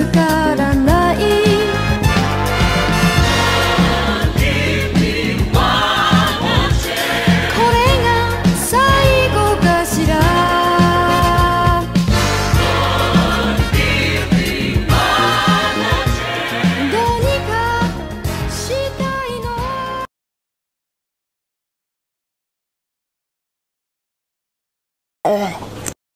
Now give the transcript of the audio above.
suka.